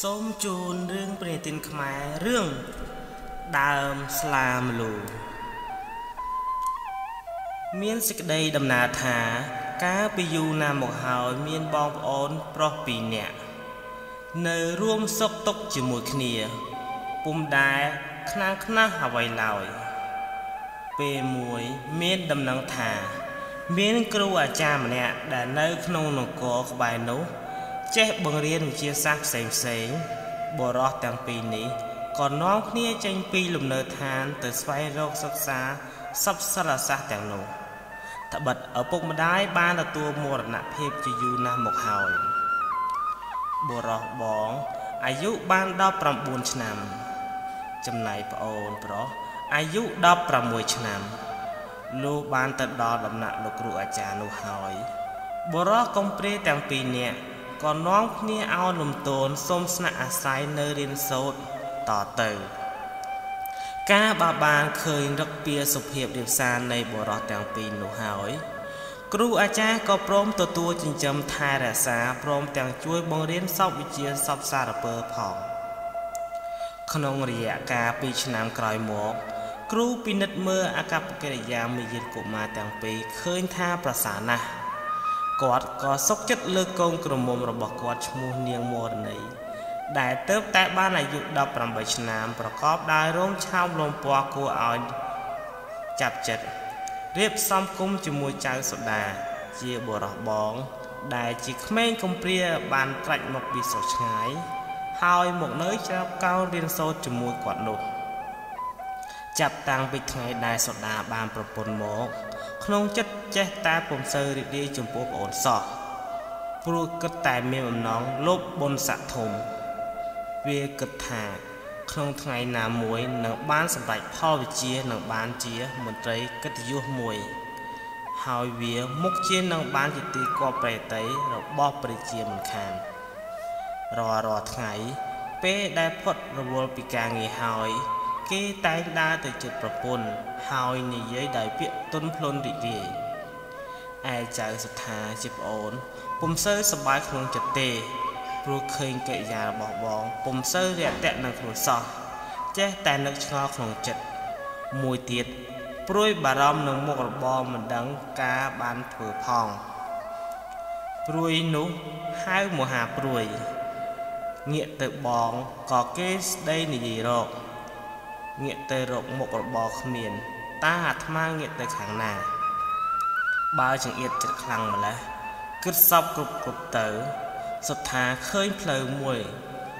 សូមជូនរឿងព្រះនិទានខ្មែររឿងដើមស្លាមលូមានសេចក្តីដំណើរថា កាលពីយូរណាស់មកហើយមានបងប្អូនប្រុសពីរនាក់នៅរួមសុខទុក្ខជាមួយគ្នាពុំដែលខ្នាងខ្នះអ្វីឡើយពេលមួយមានដំណឹងថា មានគ្រូអាចារ្យម្នាក់ដែលនៅក្នុងនគរក្បែរនោះ ចេះបង្រៀនវិទ្យាសាស្ត្រផ្សេងផ្សេងបរោះទាំងពីរនេះក៏នាំគ្នាចេញពីលំនៅឋានទៅស្វែងរកសិក្សាសពសារសាស្ត្រទាំងនោះត្បិតឪពុកម្ដាយបានទទួលមរណភាពជាយូរណាស់មកហើយបរោះបងអាយុបាន19ឆ្នាំ ចំណែកប្អូនប្រុសអាយុ16ឆ្នាំលោកបានទៅដល់ដំណាក់លោកគ្រូអាចារ្យនោះហើយបរោះកំព្រាទាំងពីរនាក់ ក៏នាំគ្នាឲ្យលំទោនសុំស្នាក់អាស្រ័យនៅរៀនសូត្រតទៅការបាបានឃើញរឹកពីសុភាពរៀបសារនៃបរោះទាំងពីរនោះហើយគ្រូអាចារ្យក៏ព្រមទទួលចិញ្ចឹមថែរក្សាព្រមទាំងជួយបង្រៀនសពវិជ្ជាសពសារពើផងក្នុងរយៈកាល2ឆ្នាំក្រោយមកគ្រូពិនិត្យមើលអកប្បកិរិយាមាយាទកុមារទាំងពីរឃើញថាប្រសើរណាស់ គាត់ក៏សុកចិត្តលើកកូនក្រមុំរបស់គាត់ឈ្មោះនាងមរណីដែលទៅតែបានអាយុ18ឆ្នាំប្រកបដោយរោមឆោមលំពណ៌គួរឲ្យចាប់ចិត្តរៀបសំគុំជាមួយចៅសូដាជាបរោះបង ដែលជាក្មេងកំព្រាបានត្រាច់មកពីស្រុកឆ្ងាយ ហើយមកនៅច្រាប់កោនរៀនសូត្រជាមួយគាត់នោះ ចាប់តាំងពីថ្ងៃដែលសូដាបានប្រពន្ធមក ក្នុងចិត្តចេះតែពុំសូវរីករាយចំពោះប្អូនសោះព្រោះគិតតែមានបំណងលោភបុណ្យស័ក្តិធំវាគិតថា ក្នុងថ្ងៃណាមួយនឹងបានសម្រេចផលវិជ្ជានឹងបានជាមន្ត្រីកិត្តិយសមួយ ហើយវាមុខជានឹងបានជាទីគប់ប្រេតីរបស់ព្រះជាមិនខានរាល់រាល់ថ្ងៃពេលដែលផុតរវល់ពីការងារហើយ គេតែងដើរទៅជិតប្រពន្ធហើយនិយាយដោយពាក្យទន់ភ្លន់រីករាយឯចៅសថាជាប្អូនពុំសូវសប្បាយក្នុងចិត្តទេព្រោះឃើញកិរិយារបស់បងពុំសូវរាក់ទាក់នឹងខ្លួនសោះចេះតែនឹកឆ្ងល់ក្នុងចិត្តមួយទៀតព្រួយបារម្ភនឹងមុខរបរមិនដឹងការបានធ្វើផងព្រួយនោះហៅមហាព្រួយងាកទៅបងក៏គេស្ដីនិយាយរក ងាកទៅរកមុខរបរគ្មានតើអាត្មាងាកទៅខាងណា បើចង្អៀតចិត្តខ្លាំងម្លេះគិតសពគ្រប់គ្រប់ទៅសុទ្ធថាឃើញផ្លូវមួយ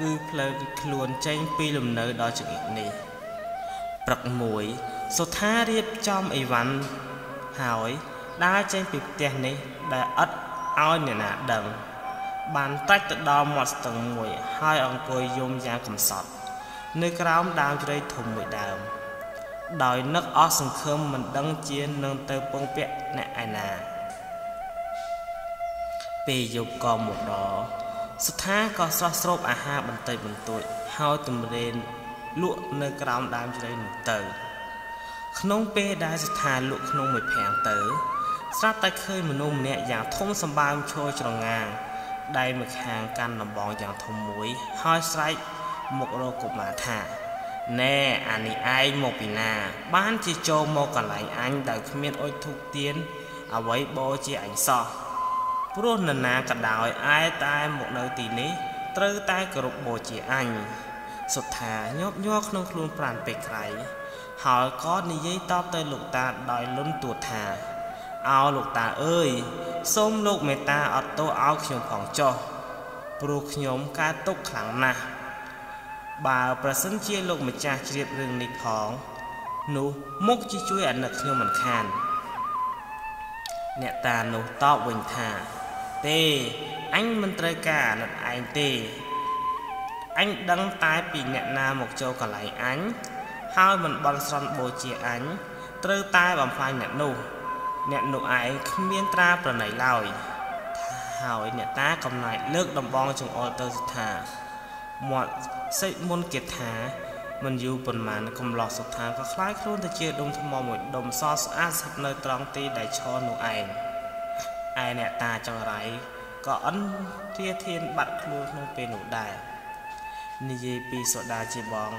គឺផ្លូវខ្លួនចេញពីលំនៅដល់ចង្អៀតនេះព្រឹកមួយសុទ្ធថារៀបចំអីវ៉ាន់ហើយដើរចេញពីផ្ទះនេះដែលឥតឲ្យអ្នកណាដឹងបានតាច់ទៅដល់មាត់ស្ទឹងមួយ ហើយអង្គុយយំយ៉ាងកំសត់ នៅក្រោមដើមជ្រៃធំមួយដើម ដោយនឹកអស់សង្ឃឹមមិនដឹងជានឹងទៅពងពាក់អ្នកឯណា ពេលយប់ក៏មកដល់ស្ថាក៏ស្រស់ស្រូបអាហារបន្តិចបន្តួចហើយទម្រានលក់នៅក្រោមដើមជ្រៃនោះទៅ ក្នុងពេលដែលស្ថាលក់ក្នុងមួយភាំងទៅស្រាប់តែឃើញមនុស្សម្នាក់យ៉ាងធំសម្បើមឈរច្រងាងដៃមួយខាងកាន់ដំបងយ៉ាងធំមួយ ហើយស្រែក មករកកុមារថាណែអានេះឯងមកពីណា បានជាចូលមកកន្លែងអញដោយគ្មានអុជធូបទៀនអ្វីបោជាអញសោះព្រោះនរណាក៏ដោយឯតែមកនៅទីនេះត្រូវតែគោរពបូជាអញសុទ្ធថាញាប់ញ័រក្នុងខ្លួនប្រានពេកក្រៃហើយក៏និយាយតបទៅលោកតាដោយលន់ទួតថាអោលោកតាអើយសូមលោកមេត្តាអត់ទោសឲ្យខ្ញុំផងចុះព្រោះខ្ញុំកើតទុកខ្លាំងណាស់ បើប្រសិនជាលោកម្ចាស់ជ្រាបរឿងនេះផងនោះមុខជាជួយអាណិតខ្ញុំមិនខានអ្នកតានោះតបវិញថា ទេអញមិនត្រូវការអាណិតឯងទេអញដឹងតែពីអ្នកណាមកចូលកន្លែងអញហើយមិនបន់ស្រន់បូជាអញត្រូវតែបំផ្លាញអ្នកនោះ អ្នកនោះឯងគ្មានត្រាប្រណីឡើយហើយអ្នកតាកំណាយលើកដំបងចង្អុលទៅស្ថា មាត់សេចមុនគេថាមិនយូរប៉ុន្មានកំឡោះសុថាក៏คล้ายខ្លួនទៅជាដុំថ្មមួយដុំសស្អាតស្ថិតនៅត្រង់ទីដែលឈរនោះឯងឯអ្នកតាចង្រៃក៏អិនធាធានបាត់ខ្លួនក្នុងពេលនោះដែរ និយាយពីសូដាជាបង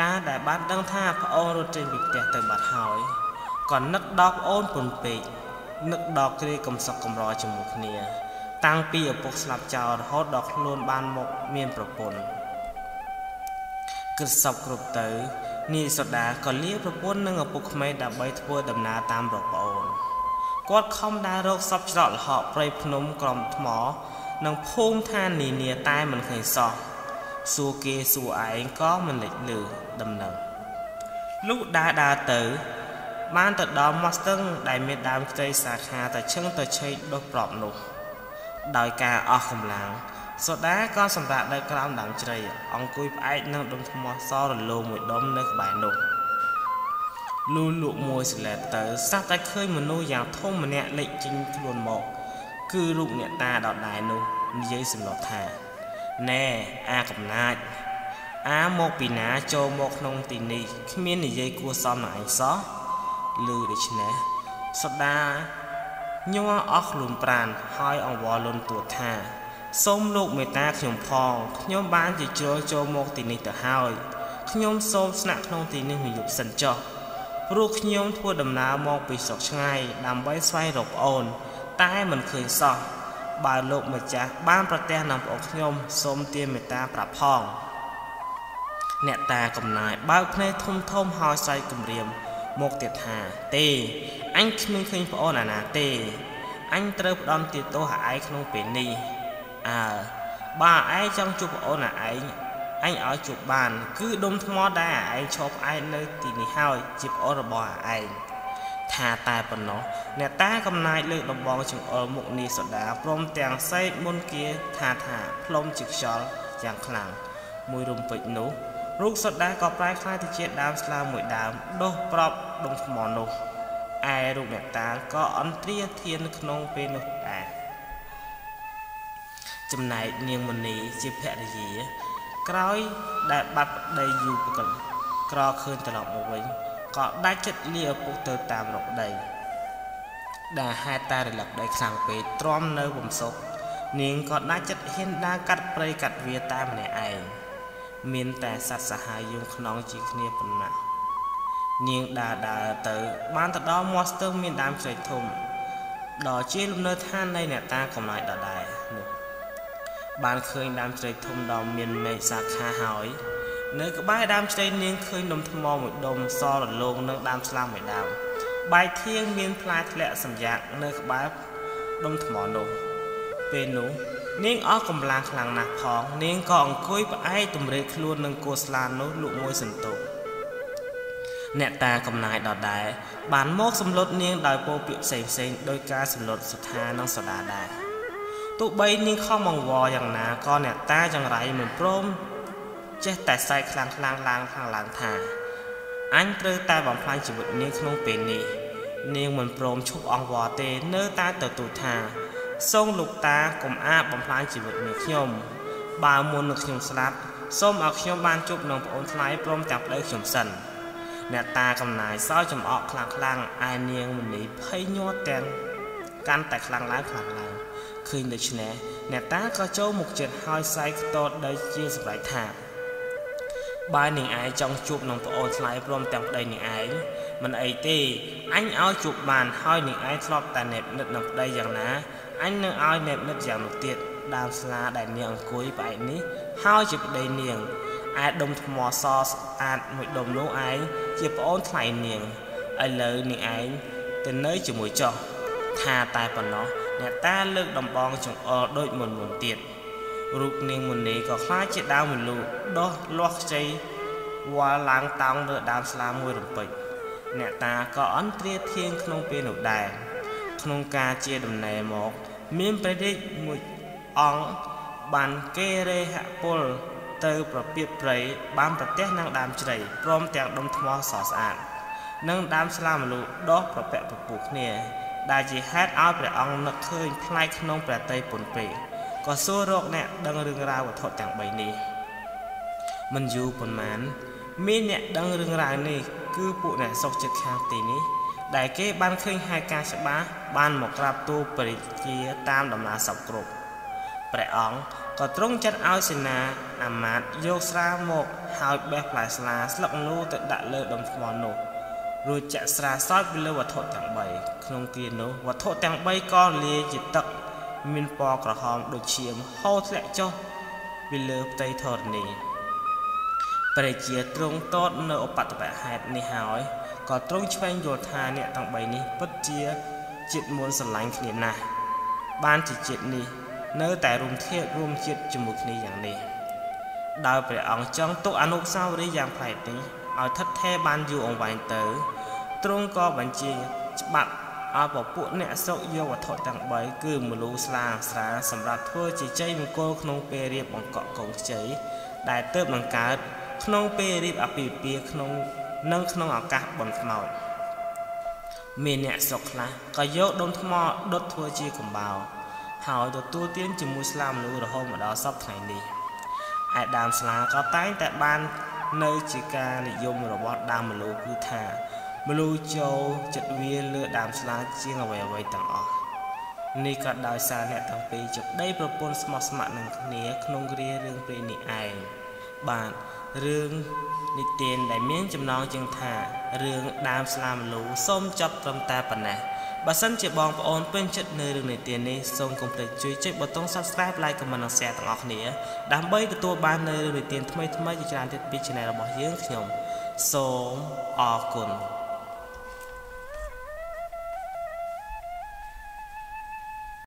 ការដែលបានដឹងថាប្អូនរត់ចេញពីផ្ទះទៅបាត់ហើយក៏នឹកដល់ប្អូនពុនពេកនឹកដល់គ្រាកំសក់កំរជាមួយគ្នា តាំងពីឪពុកស្លាប់ចោលរហូតដល់ខ្លួនបានមកមានប្រពន្ធគិតសពគ្រប់ទៅនាយសូដាក៏លាប្រពន្ធនឹងឪពុកក្មេងដើម្បីធ្វើដំណើរតាមរកប្អូនគាត់ខំដើររកសពច្រកលហកព្រៃភ្នំក្រំថ្ម និងភូមិឋាននានាតែមិនឃើញសោះសួរគេសួរឯងក៏មិនលេចលឺដំណឹងលុះដើរដើរទៅ បានទៅដល់មាស់ស្ទឹងដែលមានដើមខ្ចីសាខាទៅឈឹងទៅឆេកដុះប្រប់នោះ ដោយការអស់កម្លាំងសូដាក៏សម្រាប់នៅក្រោមដើមជ្រៃអង្គុយផ្អែកនឹងដុំថ្មសរលោងមួយដុំនៅក្បែរនោះលូលក់មួយស្លែតទៅសះតែឃើញមនុស្សយ៉ាងធំម្នាក់លេចចេញខ្លួនមក គឺរូបអ្នកតាដដែលនោះនិយាយសំណត់ថាណែអាកំណាចអាមកពីណាចូលមកក្នុងទីនេះគ្មាននិយាយគួសមនឹងឯងសោះឮដូច្នេះសូដា ញ័រអស់ខ្លួនប្រានហើយអង្វរលន់ទួតថា សូមលោកមេត្តាខ្ញុំផងខ្ញុំបានជាជ្រុលចូលមកទីនេះទៅហើយខ្ញុំសូមស្នាក់ក្នុងទីនេះមួយយប់សិនចុះព្រោះខ្ញុំធ្វើដំណើរមកពីស្រុកឆ្ងាយដើម្បីស្វែងរកប្អូន តែមិនឃើញសោះបើលោកម្ចាស់បានប្រទះនឹងប្អូនខ្ញុំសូមទានមេត្តាប្រាប់ផង អ្នកតាកំណាយបើកភ្នែកធំធំហើយស្រែកគំរាម មកទៀតថាទេអញគ្មានឃើញប្អូនអាណាទេអញត្រូវផ្ដំទាទោសឲ្យឯងក្នុងពេលនេះអើបើឯងចង់ជួបប្អូនឯងអញឲ្យជួបបាន គឺដុំថ្មដែលឯងឈប់ឯងនៅទីនេះហើយជាប្អូនរបស់ឯងថាតែប៉ុណ្ណោះអ្នកតាកំណាចលើកដំបងចង្អុលមុខនីសូដាព្រមទាំងសេកមុនគាថាថាផ្លុំជាខ្យល់យ៉ាងខ្លាំងមួយរំពេចនោះរូបសូដាក៏ប្រែคล้ายទៅជាដើមស្លាមួយដើមដុះប្រប់ ដុំថ្មនោះឯរូបអ្នកតាក៏អន្ត្រាធានក្នុងពេលនោះដែរចំណែកនាងមនីជាភរិយា ក្រោយដែលបាត់ប្តីយូរប្រកលក្រឃើញត្រឡប់មកវិញក៏ដាច់ចិត្តលាឪពុកទៅតាមរកដីដែលហេតុតែរលឹកដីខ្លាំងពេកទ្រាំនៅបំសុកនាងក៏ដាច់ចិត្តហ៊ានដើរកាត់ព្រៃកាត់វាតែម្នាក់ឯងមានតែសត្វសាហាវយងខ្នងជាគ្នាប៉ុណ្ណា នាងដើរដើរទៅ បានទៅដល់មាស់ស្ទឹងមានដើមជ្រៃធំដល់ជាលំនៅឋាននៃអ្នកតាកំណាយដដែលនោះបានឃើញដើមជ្រៃធំដ៏មានមែកសាខាហើយ នៅក្បែរដើមជ្រៃនាងឃើញដុំថ្មមួយដុំសរលោងនិងដើមស្លាមមួយដើមបែកធៀងមានផ្លែធ្លាក់សម្យ៉ាក់នៅក្បែរដុំថ្មនោះពេលនោះនាងអស់កម្លាំងខ្លាំងណាស់ផង នាងក៏អង្គុយផ្អែកទម្រេកខ្លួននឹងគោស្លានោះលក់មួយសន្ទុះ អ្នកតាកំណាយដដែលបានមកសម្លុតនាងដោយពោពាក្យផ្សេងផ្សេងដោយការសម្លុតសុថានិងសដាដែរទោះបីនាងខំអង្វរយ៉ាងណាក៏អ្នកតាចង្រៃមិនព្រមចេះតែសែកខ្លាំងខ្លាំងឡើងខាងឡើងថាអញត្រូវតែបំផ្លាញជីវិតនាងក្នុងពេលនេះនាងមិនព្រមឈប់អង្វរទេនៅតែទទួលថាសូមលោកតាកុំអាបបំផ្លាញជីវិតនាងខ្ញុំបើមុននឹងខ្ញុំស្លាប់សូមឲ្យខ្ញុំបានជួបនឹងប្អូនថ្លៃព្រមទាំងប្តីខ្ញុំសិន អ្នកតាកំណាយសោចំអកខ្លាំងខ្លាំងឯនាងមនីភ័យញាត់ទាំងកាន់តែខ្លាំងឡើងខ្លាំងឡើងឃើញដូច្នេះអ្នកតាក៏ចូលមុខចិត្តហើយសែកខ្ទតដោយជាសម្រេចថាបើនាងឯងចង់ជួបនឹងប្អូនថ្លៃព្រមទាំងប្តីនាងឯងមិនអីទេអញឲ្យជួបបានហើយនាងឯងធ្លាប់តែណែបនិតនឹងប្តីយ៉ាងណាអញនឹងឲ្យណែបនិតយ៉ាងនោះទៀតដើមស្លាដែលនាងអង្គុយផ្អែកនេះហើយជាប្តីនាង ឯដុំថ្មសស្អាតមួយដុំនោះឯងជាប្អូនថ្លៃនាងឥឡូវនាងឯងទៅនៅជាមួយចោះថាតែប៉ុណ្ណោះអ្នកតាលើកដំបងចង្អុលដូចមុនមុនទៀតរូបនាងមុនីក៏ខ្លាចជាដើមមលូដោះលាស់ខ្ចីវល់ឡើងតោងលើដើមស្លាមួយរំពេចអ្នកតាក៏អន្តរាធៀងក្នុងពេលនោះដែរក្នុងការជាដំណេរមក មានព្រះរាជមួយអង្គបានគេរេហពល ទៅប្រពៀបព្រៃបានប្រទះនឹងដើមជ្រៃព្រមទាំងដុំថ្មសស្អាតនិងដើមស្លាមលូដោះប្រពាក់ប្រពូគ្នា ដែលជាហេតុឲ្យព្រះអង្គនឹកឃើញផ្លែកក្នុងព្រះតីពុនពេក៏សួររកអ្នកដឹងរឿងរ៉ាវវត្ថុទាំង3នេះមិនយូរប៉ុន្មាន មានអ្នកដឹងរឿងរ៉ាវនេះគឺពួកអ្នកសុខចិត្តខាងទីនេះដែលគេបានឃើញហេតុការច្បាស់បានមកក្រាបទូលព្រះជាតាមដំណើរសពគ្រប់ ព្រះអង្គក៏ទ្រង់ចាត់ឲ្យសេនាអាមាត្យយកស្រាមកហើយបេះផ្លែស្លាស្លឹកនូទៅដាក់លើដុំថ្មនោះរួចចាក់ស្រាសោចពីលើវត្ថុទាំង3ក្នុងគ្រានោះវត្ថុទាំង3ក៏លាយជាទឹក មានពណ៌ក្រហមដូចឈាមហូរធ្លាក់ចុះពីលើផ្ទៃធរណីព្រះជាទ្រង់តតនៅឧបតបហេតុនេះហើយក៏ទ្រង់ឆ្វេងយល់ថាអ្នកទាំង3នេះពិតជាជាតិមុនស្រឡាញ់គ្នាណាស់បានជាជាតិនេះ នៅតែរួមធៀបរួមជាតិជាមួយគ្នាយ៉ាងនេះដោយព្រះអង្គចង់ទុកអនុស្សាវរីយ៍យ៉ាងប្លែកនេះឲ្យថិតថេរបានយូរអង្វែងទៅទ្រង់ក៏បញ្ជាច្បាប់ឲ្យពពួកអ្នកសុកយកវត្ថុទាំង3គឺមលូស្លាស្រាសម្រាប់ធ្វើជាជ័យមង្គលក្នុងពេលរៀបបង្កក់កងខ្ចីដែលទៅនឹងកើតក្នុងពេលរៀបអាពាហ៍ពិពាហ៍ក្នុងនិងក្នុងឱកាសបុណ្យខ្មោចមានអ្នកសុកខ្លះក៏យកដុំថ្មដុតធ្វើជាកំបោរ ហើយទទួលទានជាមួយស្លាមនុស្សរហូតមកដល់សពថ្ងៃនេះឯដើមស្លាក៏តែងតែបាននៅជាការនិយមរបស់ដើមមលូគឺថាមលូចូលចិត្តវាលើដើមស្លាជាងអ្វីអ្វីទាំងអស់នេះក៏ដោយសារអ្នកទាំងពីរជប្តីប្រពន្ធស្មោះស្ម័គ្រនឹងគ្នាក្នុងគ្រារឿងព្រេងនេះឯងបាទរឿងនិទានដែលមានចំណងជើងថារឿងដើមស្លាមលូសូមចប់ត្រឹមតែប៉ុណ្ណេះ បើសិនជាបងប្អូនពេញចិត្តនៅរឿងនិទាននេះសូមកុំភ្លេចជួយចុចប៊ូតុង Subscribe Like Comment និង Share ទាំងអស់គ្នាដើម្បីទទួលបាននៅរឿងនិទានថ្មីៗជាច្រើនទៀតពី Channel របស់យើងខ្ញុំសូមអរគុណ